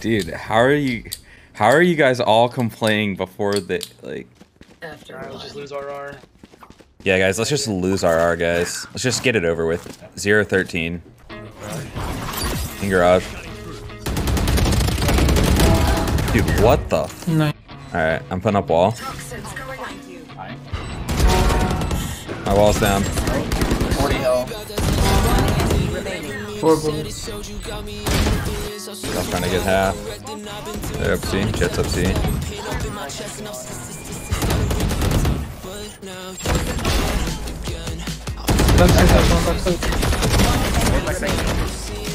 Dude, how are you? How are you guys all complaining before the like? After Alright, let's just lose RR. Yeah, guys, let's just lose RR, guys. Let's just get it over with. Zero thirteen. In garage. Dude, what the? F No. all right, I'm putting up wall. toxins going on you. My wall's down. 40 hill. Four bullets. I'm trying to get half. They're up C. Jett's up C. That's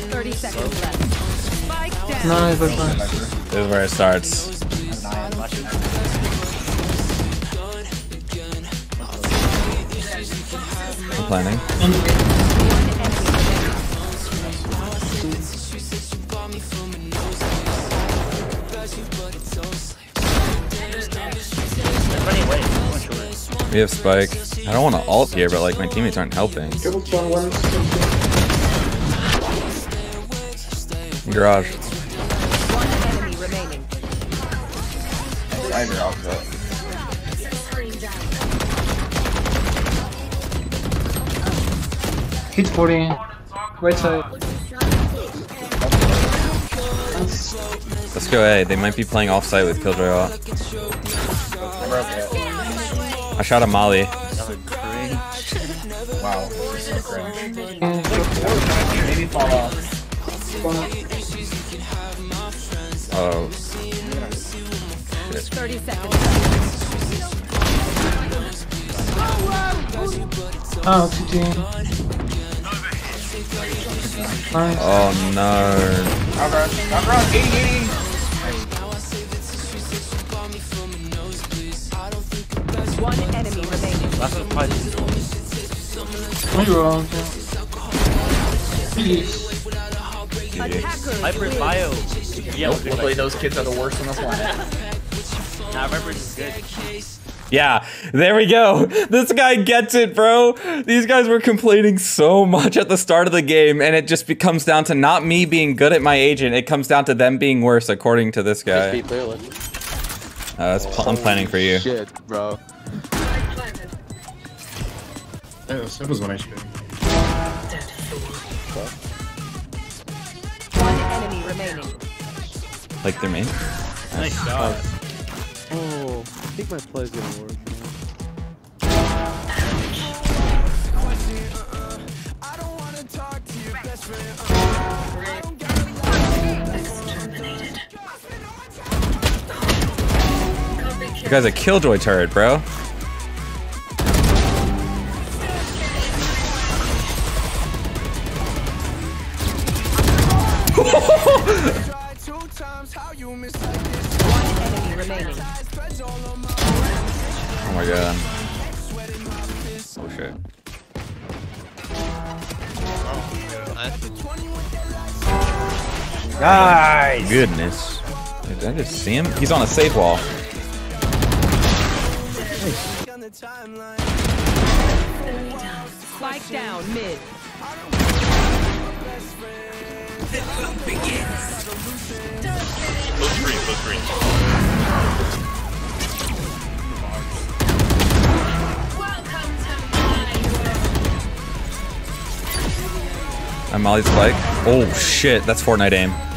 30 seconds left. Spike down. Nice. This is where it starts. I'm planning. We have Spike. I don't want to ult here, but like my teammates aren't helping. Garage. One enemy remaining. Cyber outfit. Hit 40. Right side. Let's go A. They might be playing offsite with Killjoy off. I shot a Molly. That was cringe. Wow, this so cringe. Maybe fall off. Oh. 30 seconds. Nice. Oh no. Cover, cover, 80, 80. One enemy remaining. Last one probably One round. Please. Attackers Hyper bio. Yeah, Luckily, those kids are the worst on the planet. Nah, Viper's is good. Yeah, there we go. This guy gets it, bro. These guys were complaining so much at the start of the game, and it just becomes down to not me being good at my agent. It comes down to them being worse, according to this guy. Speed clearly. Uh, that's pl- I'm planning for you. Shit, bro. Planted. Yeah, that was one HP. One enemy remaining. Like their main. Nice shot. Oh, I think my play's gonna work. Guys a killjoy turret, bro. One enemy remaining. Oh my god. Oh shit. Nice. Goodness. Did I just see him? He's on a safe wall. Spike down mid. Welcome to my world. I'm Molly's bike. Oh shit, that's Fortnite aim.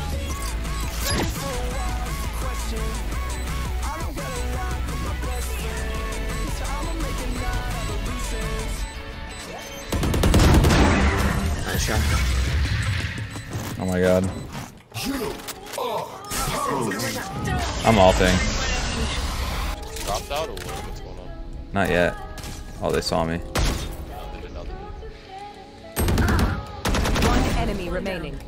Oh my god. I'm ulting. Dropped out or what? What's going on? Not yet. Oh, they saw me. They did nothing. One enemy remaining.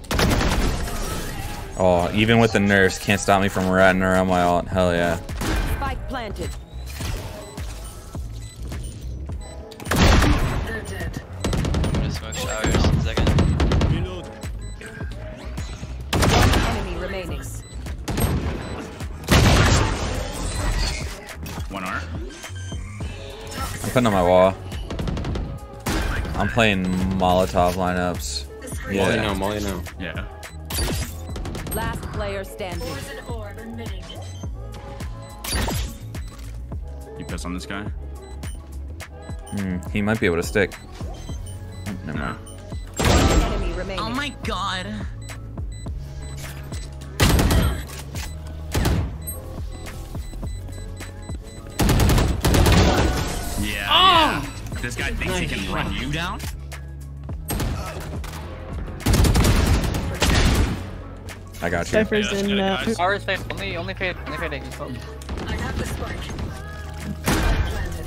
Oh, even with the nurse, can't stop me from ratting around my ult. Hell yeah. Spike planted. Putting on my wall. I'm playing Molotov lineups. Molly Yeah. now, Molly now. Yeah. Last player standing. Poison orb emitting. You piss on this guy? Hmm, he might be able to stick. Never mind. One enemy remaining. Oh my god. Oh! yeah. This guy thinks he can run you down? I got you. Cypher's Yeah, in. that's Uh, good, guys. Ours fade. Only, only fade. Only fade. I have the spike.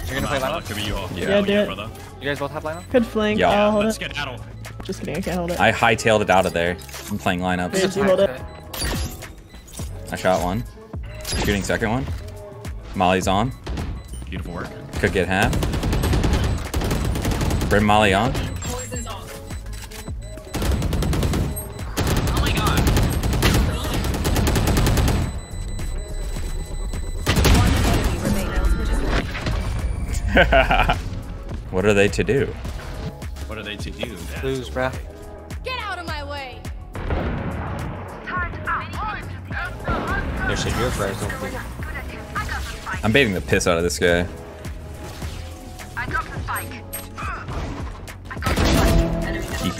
You're gonna play Nah, lineup? Could be you all. Yeah. Yeah, do it. brother. You guys both have lineup? could flank. Yeah. I'll hold Let's it. get out. Just kidding. I can't hold it. I hightailed it out of there. I'm playing lineups. Did hold it? I shot one. Shooting second one. Molly's on. Beautiful work. Could get half. Bring Molly on. Poison's off. Oh my god. One enemy remaining. what are they to do? What are they to do? Dad? Lose, bruh. Get out of my way! There should be a prize, don't think. I'm baiting the piss out of this guy.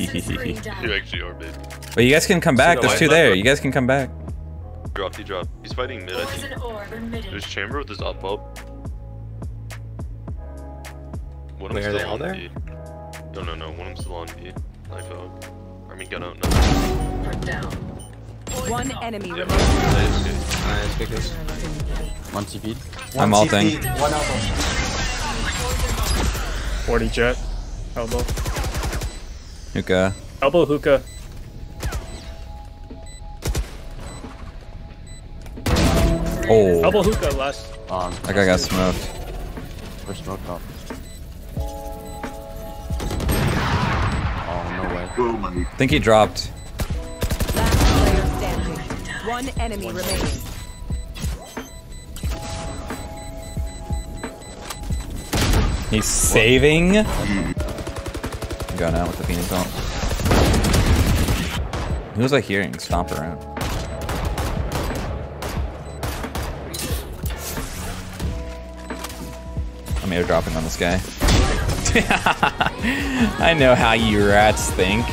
You actually are big. But you guys can come back. no, There's I two thought- there. You guys can come back. Drop, he dropped. He's fighting mid, I think. Poison orb emitting. There's chamber with his up up. One of Wait, them are they all on there? B. No, no, no. One of them still on B. Knife out. I mean, gun out. No. Put down. One enemy Yeah, remaining. nice, good. Nice, pick this. One TP. I'm ulting. One elbow. 40 Jett. Elbow. Hookah. Elbow hookah. Oh, Elbow hookah last. Um, that guy got smoked. We're smoked up. Oh, no way. I think he dropped. Last player standing. One enemy remaining. He's saving. Going out with the Phoenix ult. Who was I hearing stomp around? I'm airdropping on this guy. I know how you rats think.